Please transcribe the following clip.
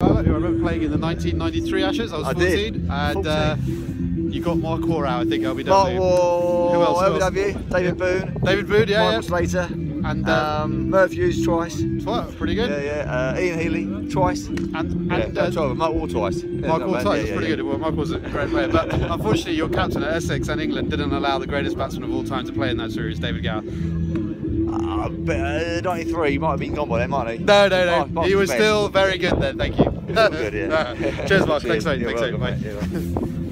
who I remember playing in the 1993 Ashes. I was I 14, did. and uh, you got Mark Corrow, I think LBW. Mark Waugh, Who else? Who else? LBW, David Boon, David Boon, yeah, Michael Slater, and uh, um, Merv Hughes twice. twi- pretty good. Yeah, yeah. Uh, Ian Healy twice. And Yeah, and no, uh, sorry, Mark Waugh twice. Yeah, Mark Waugh twice, Yeah, that's yeah, pretty yeah. good. Well, Mark was a great player, but unfortunately, your captain at Essex and England didn't allow the greatest batsman of all time to play in that series, David Gower. Uh, but, uh, 93, he might have been gone by then, mightn't he? No, no, no. Mark he was still very good then. Thank you. Good, yeah. Cheers, Mark. Cheers. Thanks, mate. Thanks, mate.